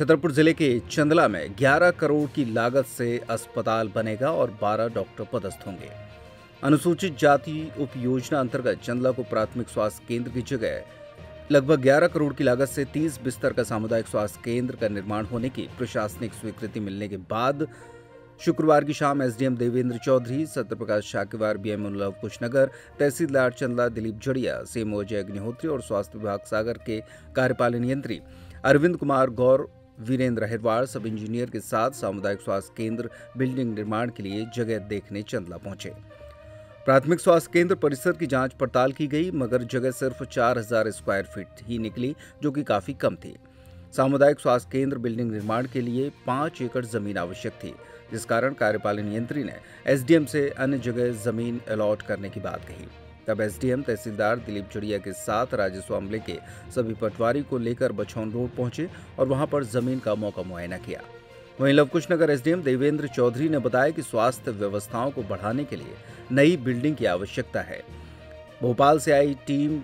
छतरपुर ज़िले के चंदला में 11 करोड़ की लागत से अस्पताल बनेगा और 12 डॉक्टर पदस्थ होंगे। अनुसूचित जाति उप योजना अंतर्गत चंदला को प्राथमिक स्वास्थ्य केंद्र की जगह लगभग 11 करोड़ की लागत से 30 बिस्तर का सामुदायिक स्वास्थ्य केंद्र का निर्माण होने की प्रशासनिक स्वीकृति मिलने के बाद शुक्रवार की शाम SDM Devendra Chaudhary Satya Prakash Shakiwar, BM love कुशनगर, तहसीलदार चंदला दिलीप जड़िया, सीएमओ अजय अग्निहोत्री और स्वास्थ्य विभाग सागर के कार्यपालन यंत्री अरविंद कुमार गौर वीरेंद्र अहिरवार सब इंजीनियर के साथ सामुदायिक स्वास्थ्य केंद्र, बिल्डिंग निर्माण के लिए जगह देखने चंदला पहुँचे। प्राथमिक स्वास्थ्य केंद्र परिसर की जाँच पड़ताल की गई, मगर जगह सिर्फ़ 4000 स्क्वायर फीट ही निकली, जो कि काफ़ी कम थी। सामुदायिक स्वास्थ्य केंद्र, बिल्डिंग निर्माण के लिए पाँच एकड़ ज़मीन आवश्यक थी, जिस कारण कार्यपालन यंत्री ने एसडीएम से अन्य जगह ज़मीन अलॉट करने की बात कही। तब एसडीएम तहसीलदार दिलीप चुड़िया के साथ राजस्व अमले के सभी पटवारी को लेकर बछौन रोड पहुँचे और वहाँ पर ज़मीन का मौका मुआयना किया। वहीं लवकुश नगर एसडीएम देवेंद्र चौधरी ने बताया कि स्वास्थ्य व्यवस्थाओं को बढ़ाने के लिए नई बिल्डिंग की आवश्यकता है। भोपाल से आई टीम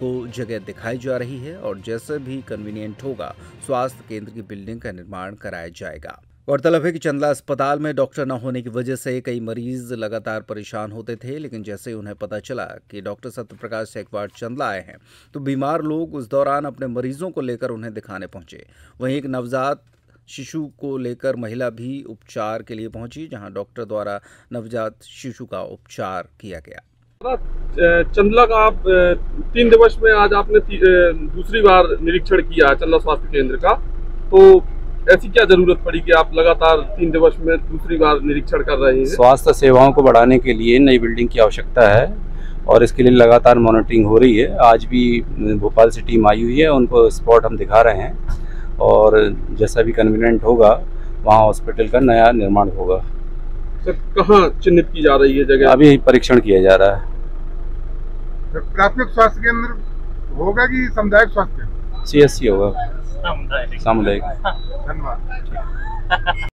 को जगह दिखाई जा रही है और जैसे भी कन्वीनियंट होगा, स्वास्थ्य केंद्र की बिल्डिंग का निर्माण कराया जाएगा। गौरतलब है कि चंदला अस्पताल में डॉक्टर न होने की वजह से कई मरीज़ लगातार परेशान होते थे, लेकिन जैसे उन्हें पता चला कि डॉक्टर सत्यप्रकाश सेकवाड़ चंदला आए हैं तो बीमार लोग उस दौरान अपने मरीजों को लेकर उन्हें दिखाने पहुँचे। वहीं एक नवजात शिशु को लेकर महिला भी उपचार के लिए पहुँची, जहाँ डॉक्टर द्वारा नवजात शिशु का उपचार किया गया। चंदला का आप तीन दिवस में आज आपने दूसरी बार निरीक्षण किया चंदला स्वास्थ्य केंद्र का तो ऐसी क्या ज़रूरत पड़ी कि आप लगातार तीन दिवस में दूसरी बार निरीक्षण कर रहे हैं? स्वास्थ्य सेवाओं को बढ़ाने के लिए नई बिल्डिंग की आवश्यकता है और इसके लिए लगातार मॉनिटरिंग हो रही है। आज भी भोपाल से टीम आई हुई है उनको स्पॉट हम दिखा रहे हैं और जैसा भी कन्वीनियंट होगा वहाँ हॉस्पिटल का नया निर्माण होगा। सर कहाँ चिन्हित की जा रही है जगह? अभी परीक्षण किया जा रहा है। प्राथमिक स्वास्थ्य केंद्र होगा कि सामुदायिक स्वास्थ्य? सी एस सी होगा। सामुदायिक। धन्यवाद।